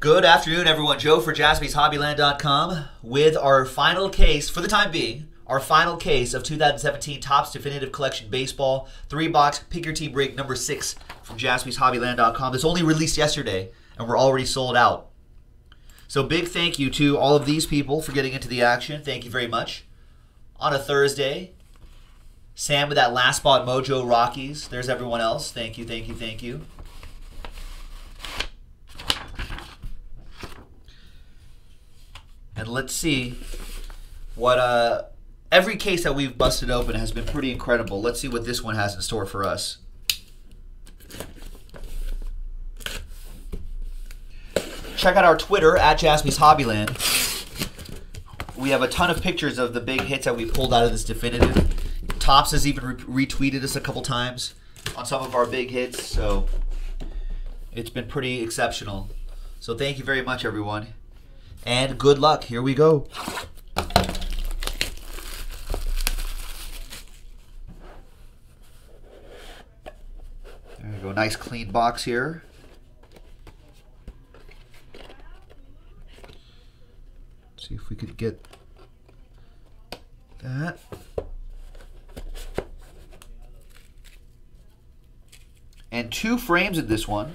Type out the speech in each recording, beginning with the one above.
Good afternoon, everyone. Joe for jaspyshobbyland.com with our final case, for the time being, our final case of 2017 Topps Definitive Collection Baseball. Three box, pick your team break number six from jaspyshobbyland.com. This only released yesterday, and we're already sold out. So, big thank you to all of these people for getting into the action. Thank you very much. On a Thursday, Sam with that last spot Mojo Rockies. There's everyone else. Thank you, thank you, thank you. Let's see what uh every case that we've busted open has been pretty incredible. Let's see what this one has in store for us. Check out our Twitter at Jaspy's Hobbyland. We have a ton of pictures of the big hits that we pulled out of this definitive. Topps has even re- retweeted us a couple times on some of our big hits, so it's been pretty exceptional. So thank you very much, everyone. And good luck. Here we go. There we go. Nice clean box here. see if we could get that. And two frames in this one.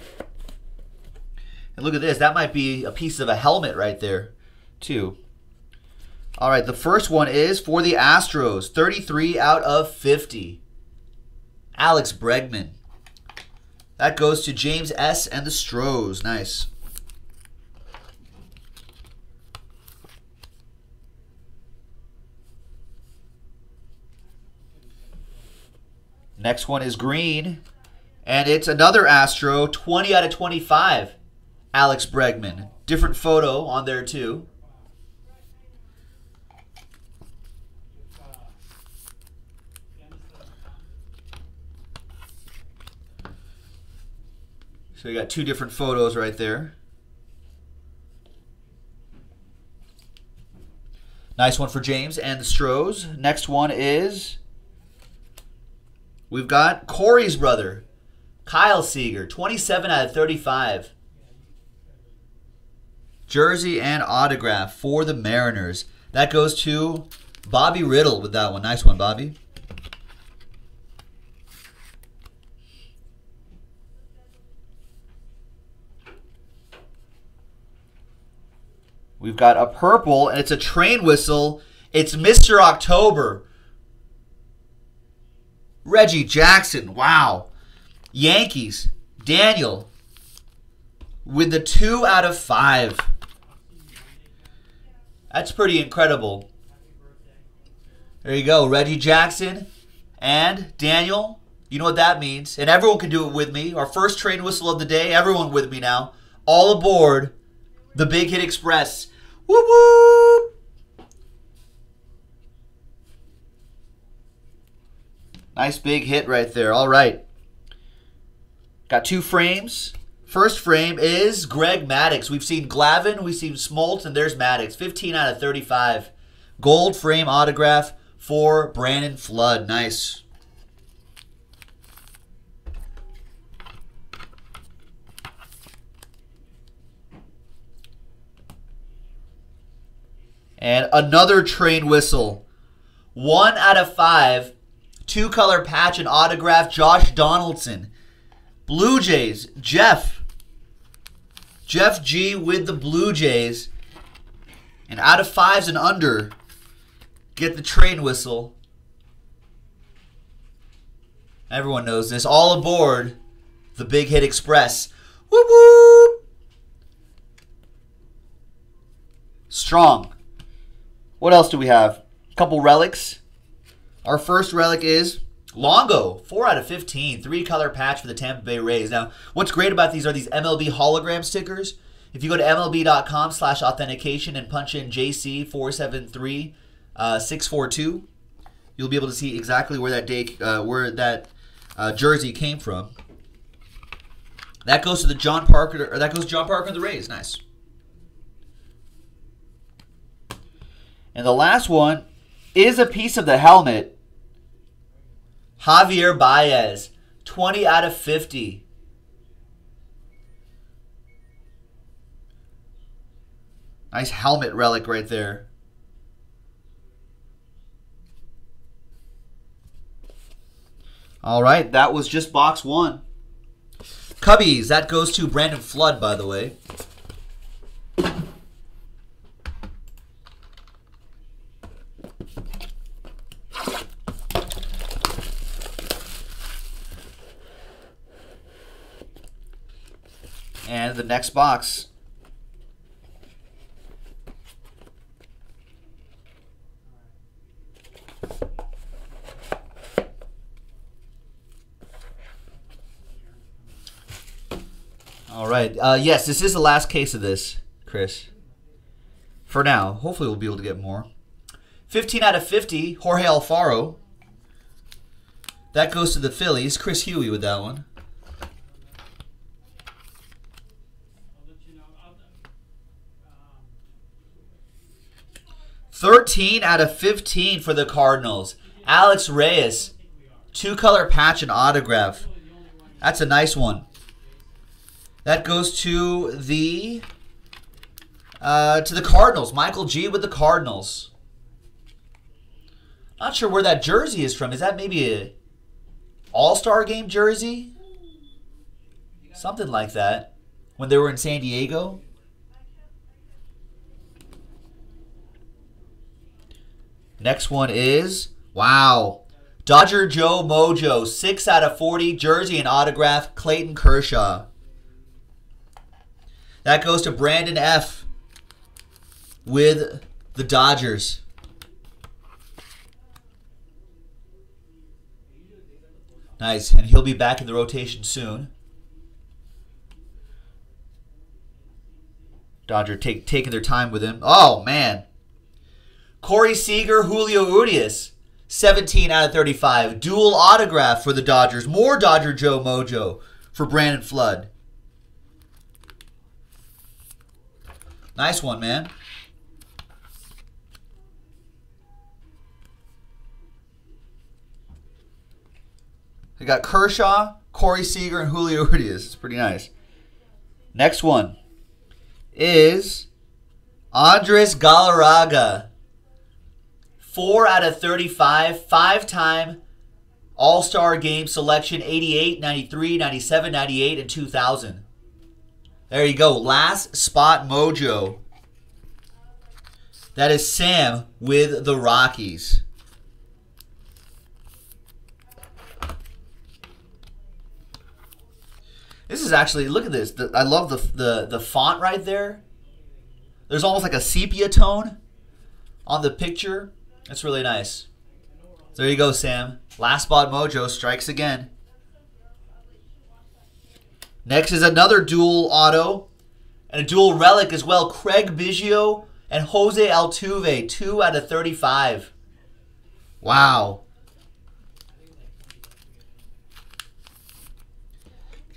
And look at this. That might be a piece of a helmet right there, too. All right, the first one is for the Astros. 33 out of 50. Alex Bregman. That goes to James S. and the Stros. Nice. Next one is green. And it's another Astro, 20 out of 25. Alex Bregman. Different photo on there, too. So you got two different photos right there. Nice one for James and the Stros. Next one is we've got Corey's brother, Kyle Seager, 27 out of 35. Jersey and autograph for the Mariners. That goes to Bobby Riddle with that one. Nice one, Bobby. We've got a purple, and it's a train whistle. It's Mr. October. Reggie Jackson. Wow. Yankees. Daniel with the two out of five. That's pretty incredible. There you go. Reggie Jackson and Daniel. You know what that means. And everyone can do it with me. Our first train whistle of the day. Everyone with me now. All aboard the Big Hit Express. Whoop whoop! Nice big hit right there. All right. Got two frames. First frame is Greg Maddux. We've seen Glavine, we've seen Smoltz, and there's Maddux. 15 out of 35. Gold frame autograph for Brandon Flood. Nice. And another train whistle. One out of five. Two color patch and autograph. Josh Donaldson. Blue Jays. Jeff. Jeff G with the Blue Jays. And out of fives and under, get the train whistle. Everyone knows this. All aboard the Big Hit Express. Whoop whoop! Strong. What else do we have? A couple relics. Our first relic is Longo, 4 out of 15, three color patch for the Tampa Bay Rays. Now, what's great about these are these MLB hologram stickers. If you go to MLB.com slash authentication and punch in JC473642, uh, you'll be able to see exactly where that day, uh, where that uh, jersey came from. That goes to the John Parker, or that goes to John Parker and the Rays. Nice. And the last one is a piece of the helmet. Javier Baez, 20 out of 50. Nice helmet relic right there. All right, that was just box one. Cubbies, that goes to Brandon Flood, by the way. And the next box. All right. Uh, yes, this is the last case of this, Chris. For now. Hopefully we'll be able to get more. 15 out of 50, Jorge Alfaro. That goes to the Phillies. Chris Huey with that one. Thirteen out of fifteen for the Cardinals. Alex Reyes, two color patch and autograph. That's a nice one. That goes to the uh, to the Cardinals. Michael G with the Cardinals. Not sure where that jersey is from. Is that maybe a All-Star game jersey? Something like that. When they were in San Diego. Next one is wow. Dodger Joe Mojo, 6 out of 40, jersey and autograph, Clayton Kershaw. That goes to Brandon F. with the Dodgers. Nice, and he'll be back in the rotation soon. Dodger take, taking their time with him. Oh, man. Corey Seager, Julio Urias. 17 out of 35. Dual autograph for the Dodgers. More Dodger Joe Mojo for Brandon Flood. Nice one, man. We got Kershaw, Corey Seager, and Julio Urias. It's pretty nice. Next one is Andres Galarraga. 4 out of 35, five time All Star Game selection 88, 93, 97, 98, and 2000. There you go. Last spot mojo. That is Sam with the Rockies. This is actually look at this. The, I love the, the the font right there. There's almost like a sepia tone on the picture. That's really nice. There you go, Sam. Last spot mojo strikes again. Next is another dual auto and a dual relic as well. Craig Biggio and Jose Altuve, 2 out of 35. Wow.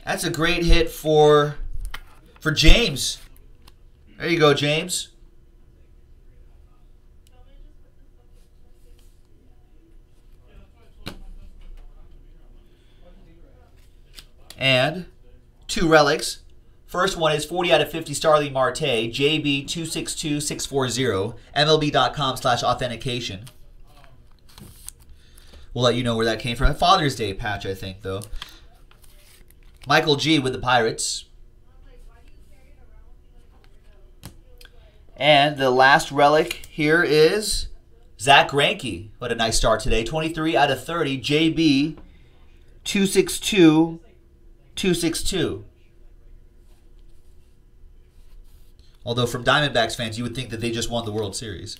That's a great hit for for James. There you go, James. And two relics. First one is 40 out of 50 Starling Marte, JB262640, MLB.com slash authentication. We'll let you know where that came from. Father's Day patch, I think, though. Michael G with the Pirates. And the last relic here is Zack Greinke. What a nice start today. 23 out of 30. JB 262 262. Although from Diamondbacks fans, you would think that they just won the World Series.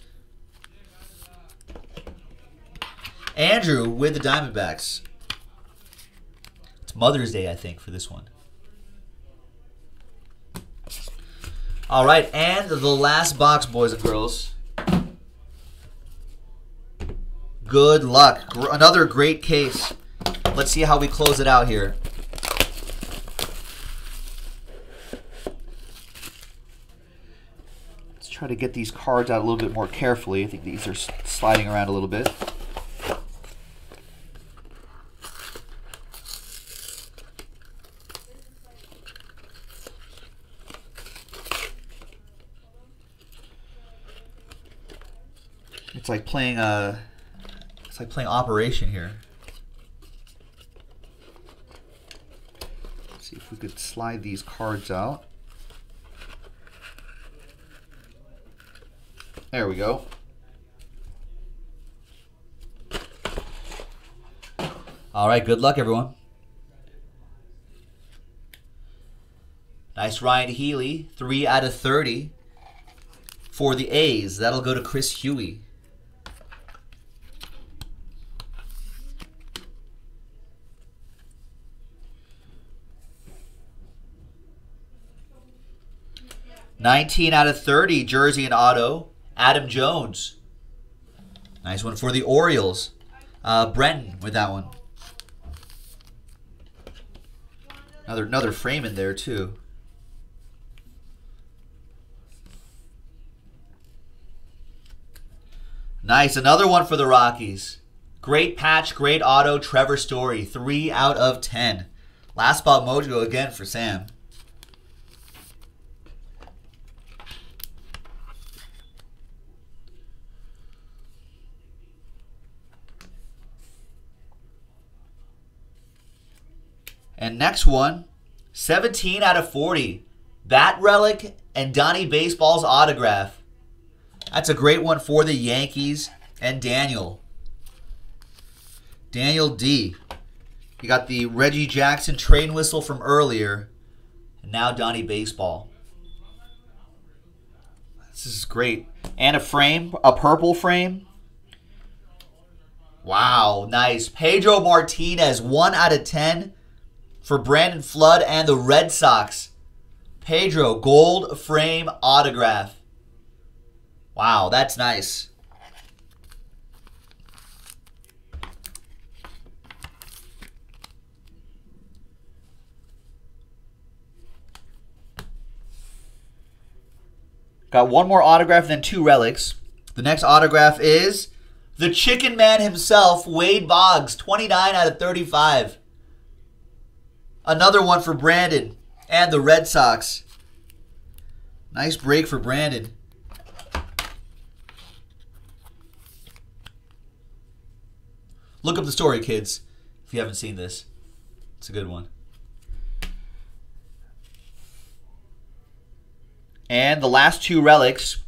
Andrew with the Diamondbacks. It's Mother's Day, I think, for this one. All right, and the last box, boys and girls. Good luck. Another great case. Let's see how we close it out here. Try to get these cards out a little bit more carefully. I think these are sliding around a little bit. It's like playing a. It's like playing Operation here. Let's see if we could slide these cards out. There we go. All right, good luck, everyone. Nice Ryon Healy, 3 out of 30 for the A's. That'll go to Chris Huey. Nineteen out of thirty, jersey and auto. Adam Jones. Nice one for the Orioles. Uh, Brenton with that one. Another another frame in there too. Nice. Another one for the Rockies. Great patch, great auto, Trevor Story. Three out of ten. Last spot mojo again for Sam. And next one, 17 out of 40. Bat Relic and Donnie Baseball's autograph. That's a great one for the Yankees and Daniel. Daniel D. You got the Reggie Jackson train whistle from earlier. And now Donnie Baseball. This is great. And a frame, a purple frame. Wow, nice. Pedro Martinez, 1 out of 10 for Brandon Flood and the Red Sox. Pedro, gold frame autograph. Wow, that's nice. Got one more autograph, then two relics. The next autograph is the Chicken Man himself, Wade Boggs, 29 out of 35. Another one for Brandon and the Red Sox. Nice break for Brandon. Look up the story, kids, if you haven't seen this. It's a good one. And the last two relics,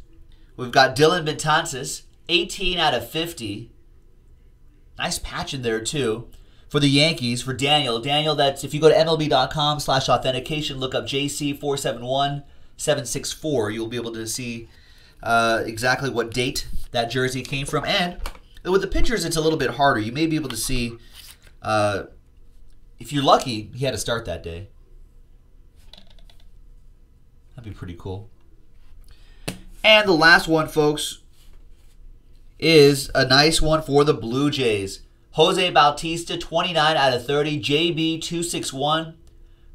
we've got Dellin Betances, 18 out of 50. Nice patch in there, too for the Yankees, for Daniel. Daniel, that's if you go to MLB.com slash authentication, look up JC471764. You'll be able to see uh, exactly what date that jersey came from. And with the pictures, it's a little bit harder. You may be able to see, uh, if you're lucky, he had a start that day. That'd be pretty cool. And the last one, folks, is a nice one for the Blue Jays. Jose Bautista, 29 out of 30. JB, 261,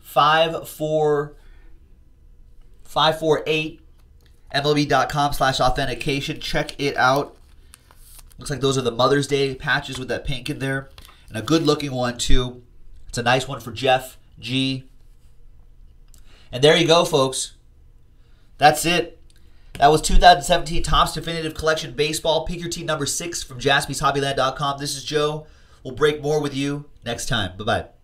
548. MLB.com slash authentication. Check it out. Looks like those are the Mother's Day patches with that pink in there. And a good looking one, too. It's a nice one for Jeff G. And there you go, folks. That's it. That was 2017 Topps Definitive Collection Baseball. Pick your team number six from jaspyshobbyland.com. This is Joe. We'll break more with you next time. Bye bye.